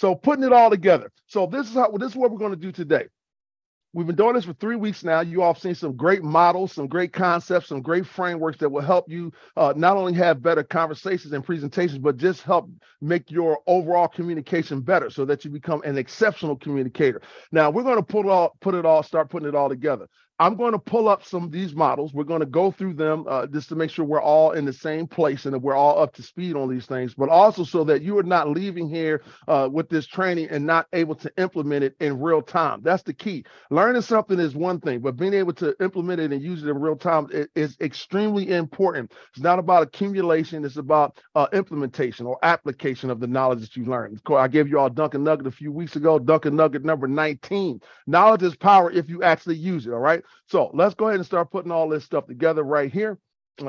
So putting it all together. So this is how this is what we're going to do today. We've been doing this for three weeks now. You all have seen some great models, some great concepts, some great frameworks that will help you uh, not only have better conversations and presentations, but just help make your overall communication better so that you become an exceptional communicator. Now we're going to put it all, put it all, start putting it all together. I'm going to pull up some of these models. We're going to go through them uh, just to make sure we're all in the same place and that we're all up to speed on these things, but also so that you are not leaving here uh, with this training and not able to implement it in real time. That's the key. Learning something is one thing, but being able to implement it and use it in real time is extremely important. It's not about accumulation, it's about uh, implementation or application of the knowledge that you learned. I gave you all Duncan Nugget a few weeks ago, Duncan Nugget number 19. Knowledge is power if you actually use it, all right? So let's go ahead and start putting all this stuff together right here.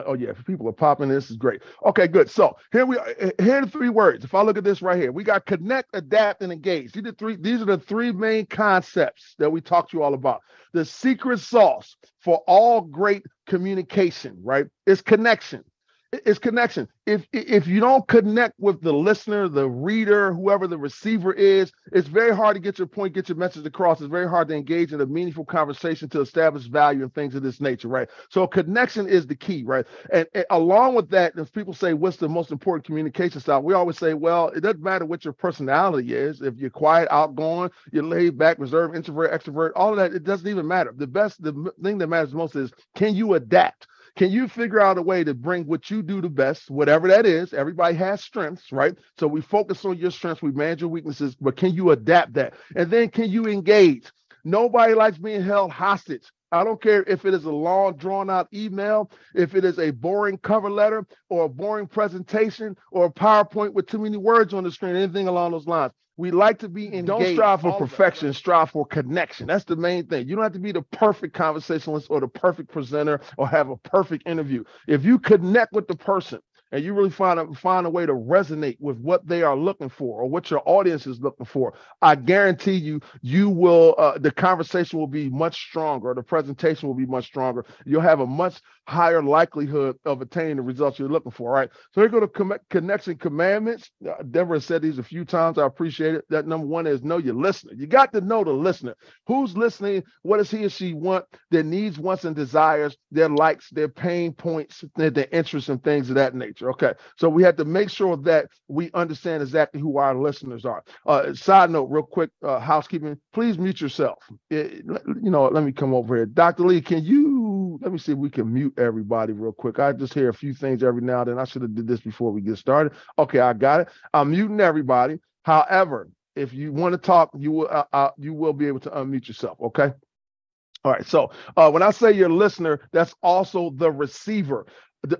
Oh yeah, people are popping. This is great. Okay, good. So here we are. Here are the three words. If I look at this right here, we got connect, adapt, and engage. These are three. These are the three main concepts that we talked to you all about. The secret sauce for all great communication, right? Is connection it's connection. If if you don't connect with the listener, the reader, whoever the receiver is, it's very hard to get your point, get your message across. It's very hard to engage in a meaningful conversation to establish value and things of this nature, right? So connection is the key, right? And, and along with that, if people say what's the most important communication style, we always say, well, it doesn't matter what your personality is. If you're quiet, outgoing, you're laid back, reserved, introvert, extrovert, all of that, it doesn't even matter. The best, the thing that matters most is can you adapt? Can you figure out a way to bring what you do the best, whatever that is? Everybody has strengths, right? So we focus on your strengths, we manage your weaknesses, but can you adapt that? And then can you engage? Nobody likes being held hostage. I don't care if it is a long, drawn out email, if it is a boring cover letter or a boring presentation or a PowerPoint with too many words on the screen, anything along those lines. We like to be engaged. Don't strive for perfection, strive for connection. That's the main thing. You don't have to be the perfect conversationalist or the perfect presenter or have a perfect interview. If you connect with the person, and you really find a find a way to resonate with what they are looking for or what your audience is looking for, I guarantee you, you will uh, the conversation will be much stronger. The presentation will be much stronger. You'll have a much higher likelihood of attaining the results you're looking for. Right. So here go to com- connection commandments. Uh, Deborah said these a few times. I appreciate it. That number one is know your listener. You got to know the listener. Who's listening? What does he or she want? Their needs, wants, and desires. Their likes, their pain points, their, their interests, and things of that nature. Okay. So we have to make sure that we understand exactly who our listeners are. Uh, side note, real quick, uh, housekeeping. Please mute yourself. It, you know, let me come over here. Dr. Lee, can you let me see if we can mute everybody real quick. I just hear a few things every now and then. I should have did this before we get started. Okay, I got it. I'm muting everybody. However, if you want to talk, you will uh, uh, you will be able to unmute yourself. Okay. All right. So uh, when I say your listener, that's also the receiver.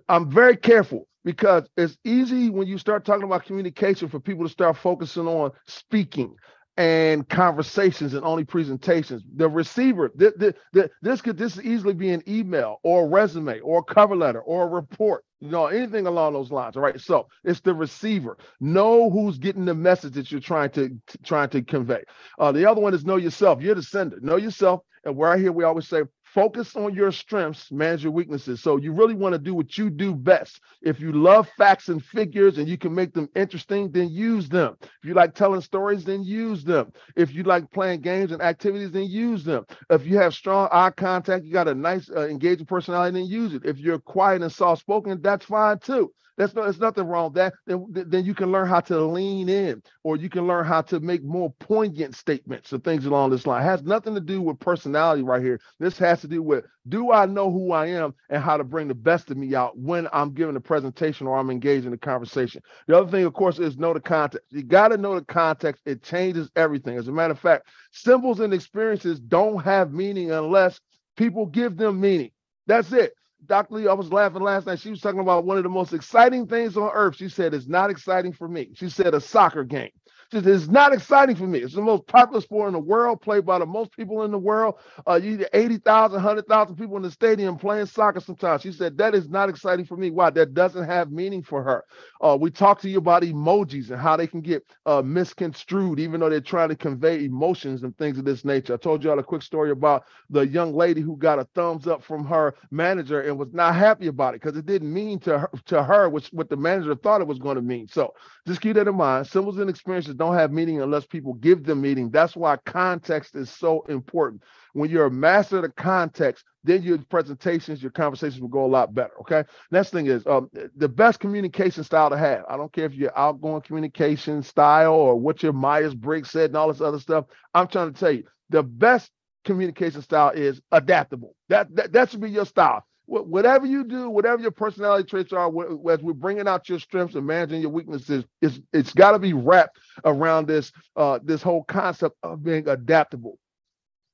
I'm very careful because it's easy when you start talking about communication for people to start focusing on speaking and conversations and only presentations. The receiver, th- th- th- this could this easily be an email or a resume or a cover letter or a report, you know, anything along those lines. All right. So it's the receiver. Know who's getting the message that you're trying to t- trying to convey. Uh, the other one is know yourself. You're the sender. Know yourself. And where I hear we always say focus on your strengths, manage your weaknesses. So you really want to do what you do best. If you love facts and figures and you can make them interesting, then use them. If you like telling stories, then use them. If you like playing games and activities, then use them. If you have strong eye contact, you got a nice, uh, engaging personality, then use it. If you're quiet and soft spoken, that's fine too. That's no, there's nothing wrong with that. Then, then you can learn how to lean in, or you can learn how to make more poignant statements or things along this line. It has nothing to do with personality right here. This has to do with do I know who I am and how to bring the best of me out when I'm giving a presentation or I'm engaged in a conversation. The other thing, of course, is know the context. You got to know the context. It changes everything. As a matter of fact, symbols and experiences don't have meaning unless people give them meaning. That's it. Dr. Lee, I was laughing last night. She was talking about one of the most exciting things on earth. She said, It's not exciting for me. She said, A soccer game. It's not exciting for me. It's the most popular sport in the world, played by the most people in the world. Uh, you get 80,000, 100,000 people in the stadium playing soccer sometimes. She said, that is not exciting for me. Why? That doesn't have meaning for her. Uh, we talked to you about emojis and how they can get uh, misconstrued, even though they're trying to convey emotions and things of this nature. I told you all a quick story about the young lady who got a thumbs up from her manager and was not happy about it because it didn't mean to her, to her which, what the manager thought it was going to mean. So just keep that in mind. Symbols and experiences don't have meaning unless people give them meaning. That's why context is so important. When you're a master of the context, then your presentations, your conversations will go a lot better. Okay. Next thing is um, the best communication style to have. I don't care if you're outgoing communication style or what your Myers Briggs said and all this other stuff. I'm trying to tell you the best communication style is adaptable. That that, that should be your style. Whatever you do, whatever your personality traits are, as we're bringing out your strengths and managing your weaknesses, it's it's got to be wrapped around this uh, this whole concept of being adaptable.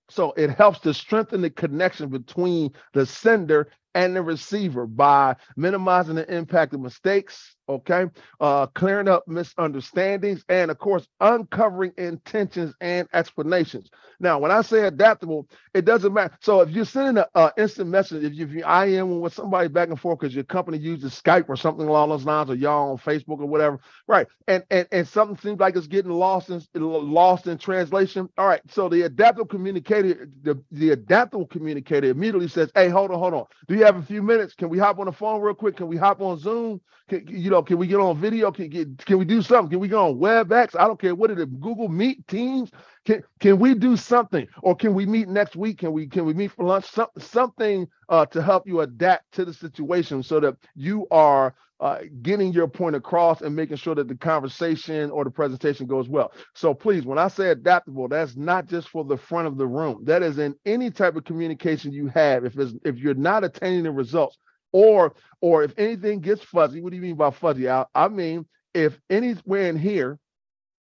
So it helps to strengthen the connection between the sender and the receiver by minimizing the impact of mistakes, okay, uh, clearing up misunderstandings, and of course, uncovering intentions and explanations. Now, when I say adaptable, it doesn't matter. So if you're sending an instant message, if, you, if you IM with somebody back and forth because your company uses Skype or something along those lines, or y'all on Facebook or whatever, right? And and and something seems like it's getting lost in lost in translation. All right, so the adaptable communicator, the, the adaptable communicator immediately says, "Hey, hold on, hold on. Do you have a few minutes? Can we hop on the phone real quick? Can we hop on Zoom? Can, you know, can we get on video? Can, can, can we do something? Can we go on WebEx? I don't care what it is, Google Meet, Teams. Can can we do something? Or can we meet next week? Can we can we meet for lunch? Some, something uh, to help you adapt to the situation so that you are uh, getting your point across and making sure that the conversation or the presentation goes well. So please, when I say adaptable, that's not just for the front of the room. That is in any type of communication you have. If it's if you're not attaining the results, or or if anything gets fuzzy, what do you mean by fuzzy? I, I mean if anywhere in here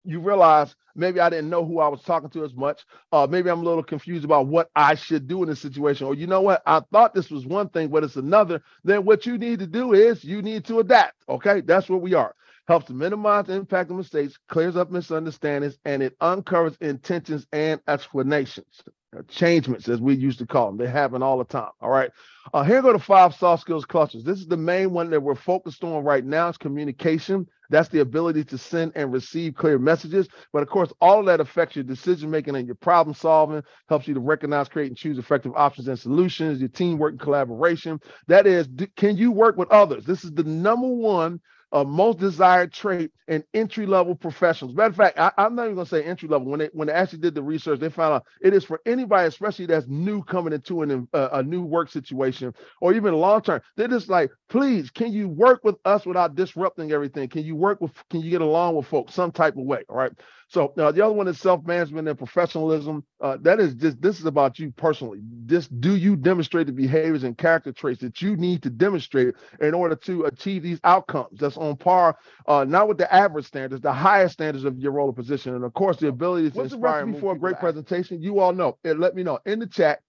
you realize maybe I didn't know who I was talking to as much. Uh, maybe I'm a little confused about what I should do in this situation. Or you know what? I thought this was one thing, but it's another. Then what you need to do is you need to adapt. Okay, that's what we are. Helps to minimize the impact of mistakes, clears up misunderstandings, and it uncovers intentions and explanations changements, as we used to call them. They happen all the time. All right. Uh, here go the five soft skills clusters. This is the main one that we're focused on right now. It's communication. That's the ability to send and receive clear messages. But of course, all of that affects your decision making and your problem solving, helps you to recognize, create, and choose effective options and solutions, your teamwork and collaboration. That is, can you work with others? This is the number one uh, most desired trait in entry level professionals. Matter of fact, I, am not even to say entry level. When they when they actually did the research, they found out it is for anybody, especially that's new coming into an, uh, a new work situation or even long term. They're just like, please, can you work with us without disrupting everything? Can you work with? Can you get along with folks some type of way? All right. So uh, the other one is self-management and professionalism. Uh, that is just this is about you personally. This do you demonstrate the behaviors and character traits that you need to demonstrate in order to achieve these outcomes? That's on par, uh, not with the average standards, the highest standards of your role or position, and of course the ability to What's inspire. What's the recipe for a great presentation? You all know. And let me know in the chat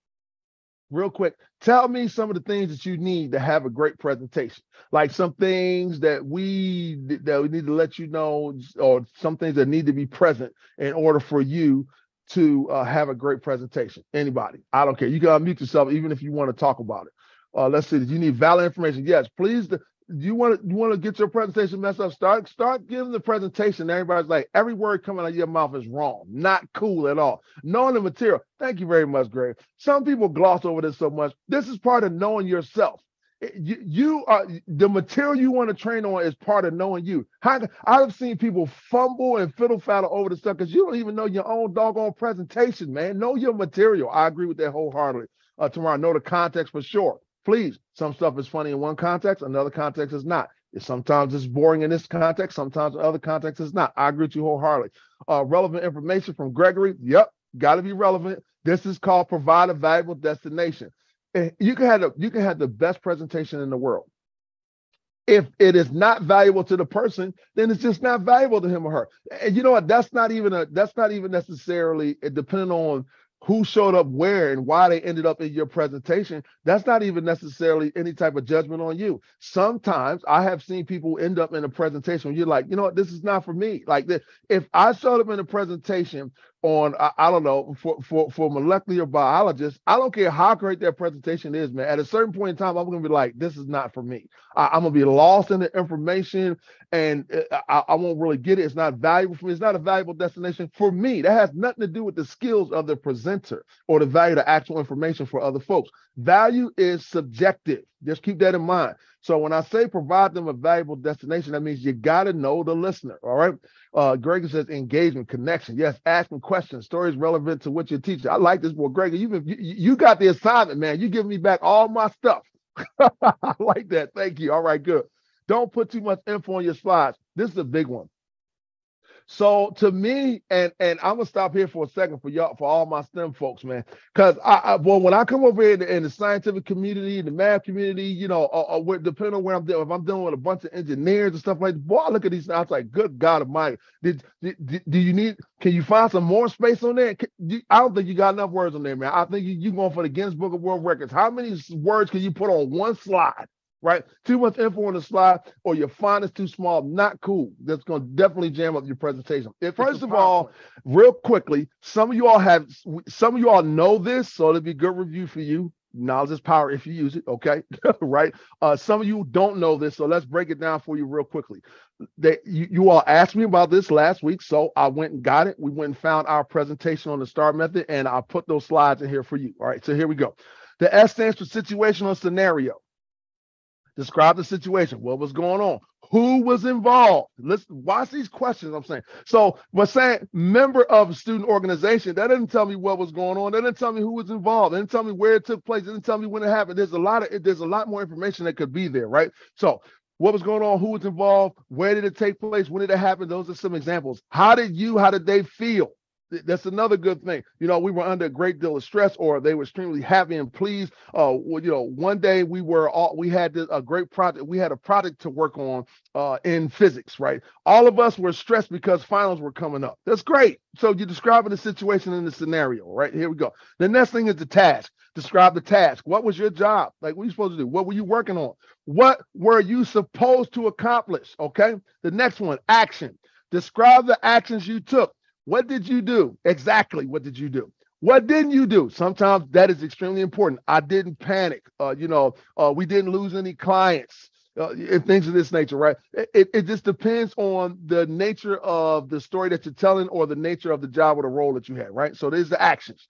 real quick tell me some of the things that you need to have a great presentation like some things that we that we need to let you know or some things that need to be present in order for you to uh, have a great presentation anybody i don't care you can unmute yourself even if you want to talk about it uh, let's see. Do you need valid information? Yes, please you want to you want to get your presentation messed up start start giving the presentation. Everybody's like every word coming out of your mouth is wrong not cool at all. Knowing the material thank you very much greg. Some people gloss over this so much. This is part of knowing yourself. You, you are the material you want to train on is part of knowing you. How, i've seen people fumble and fiddle faddle over the stuff because you don't even know your own doggone presentation man. Know your material. I agree with that wholeheartedly. Uh, Tamara know the context for sure please, some stuff is funny in one context, another context is not. Sometimes it's boring in this context, sometimes in other contexts it's not. I agree with you wholeheartedly. Uh, relevant information from Gregory. Yep, got to be relevant. This is called provide a valuable destination. Eh, you can have the, you can have the best presentation in the world. If it is not valuable to the person, then it's just not valuable to him or her. And you know what? That's not even a that's not even necessarily depending on who showed up where and why they ended up in your presentation, that's not even necessarily any type of judgment on you. Sometimes I have seen people end up in a presentation where you're like, you know what, this is not for me. Like if I showed up in a presentation on I, I, don't know for, for for molecular biologists i don't care how great their presentation is man at a certain point in time i'm gonna be like this is not for me. I, am gonna be lost in the information and uh, I, I, won't really get it. It's not valuable for me. It's not a valuable destination for me. That has nothing to do with the skills of the presenter or the value of the actual information for other folks. Value is subjective. Just keep that in mind So when I say provide them a valuable destination, that means you got to know the listener. All right. Uh, Greg says engagement, connection. Yes, asking questions, stories relevant to what you're teaching. I like this boy, Greg. You you, you got the assignment, man. You give me back all my stuff. I like that. Thank you. All right, good. Don't put too much info on your slides. This is a big one. So to me, and and I'm gonna stop here for a second for y'all, for all my STEM folks, man. Because I, I, well, when I come over here in the, in the scientific community, the math community, you know, uh, uh, depending on where I'm dealing, if I'm dealing with a bunch of engineers and stuff like that, boy, I look at these, I was like, good God Almighty, did, did, do you need? Can you find some more space on there? Can, you, I don't think you got enough words on there, man. I think you you going for the Guinness Book of World Records. How many words can you put on one slide? Right? Too much info on the slide or your font is too small, not cool. That's going to definitely jam up your presentation. If, first of all, real quickly, some of you all have, some of you all know this, so it'll be good review for you. Knowledge is power if you use it, okay? right? Uh, some of you don't know this, so let's break it down for you real quickly. They, you, you all asked me about this last week, so I went and got it. We went and found our presentation on the STAR method, and I put those slides in here for you. All right, so here we go. The S stands for situational scenario. Describe the situation. What was going on? Who was involved? Let's watch these questions. I'm saying. So, we're saying member of a student organization, that didn't tell me what was going on. That didn't tell me who was involved. That didn't tell me where it took place. It didn't tell me when it happened. There's a lot of there's a lot more information that could be there, right? So, what was going on? Who was involved? Where did it take place? When did it happen? Those are some examples. How did you? How did they feel? That's another good thing. You know, we were under a great deal of stress, or they were extremely happy and pleased. Uh, well, you know, one day we were all we had this, a great project. We had a project to work on uh, in physics, right? All of us were stressed because finals were coming up. That's great. So you're describing the situation in the scenario, right? Here we go. The next thing is the task. Describe the task. What was your job? Like, what are you supposed to do? What were you working on? What were you supposed to accomplish? Okay. The next one, action. Describe the actions you took. What did you do? Exactly. What did you do? What didn't you do? Sometimes that is extremely important. I didn't panic. Uh, you know, uh, we didn't lose any clients uh, and things of this nature, right? It, it just depends on the nature of the story that you're telling or the nature of the job or the role that you had, right? So there's the actions.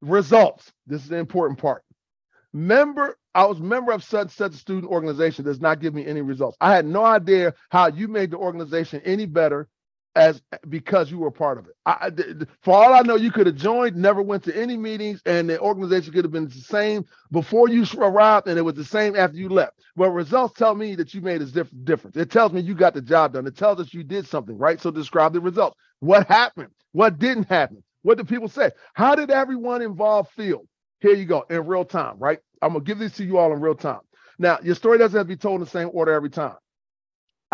Results. This is the important part. Member, I was member of such such a student organization does not give me any results. I had no idea how you made the organization any better as because you were part of it. I, for all I know, you could have joined, never went to any meetings, and the organization could have been the same before you arrived, and it was the same after you left. But results tell me that you made a diff- difference. It tells me you got the job done. It tells us you did something, right? So describe the results. What happened? What didn't happen? What did people say? How did everyone involved feel? Here you go in real time, right? I'm gonna give this to you all in real time. Now, your story doesn't have to be told in the same order every time.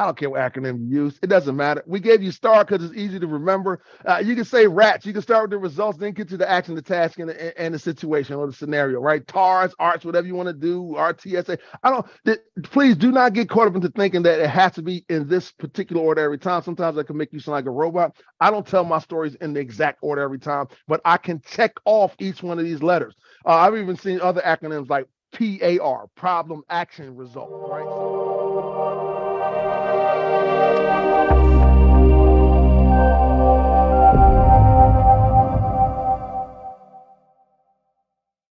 I don't care what acronym you use. It doesn't matter. We gave you STAR because it's easy to remember. Uh, you can say RATS. You can start with the results, then get to the action, the task, and the, and the situation or the scenario, right? TARS, ARTS, whatever you want to do, RTSA. I don't, th- please do not get caught up into thinking that it has to be in this particular order every time. Sometimes I can make you sound like a robot. I don't tell my stories in the exact order every time, but I can check off each one of these letters. Uh, I've even seen other acronyms like PAR, problem, action, result, right? So,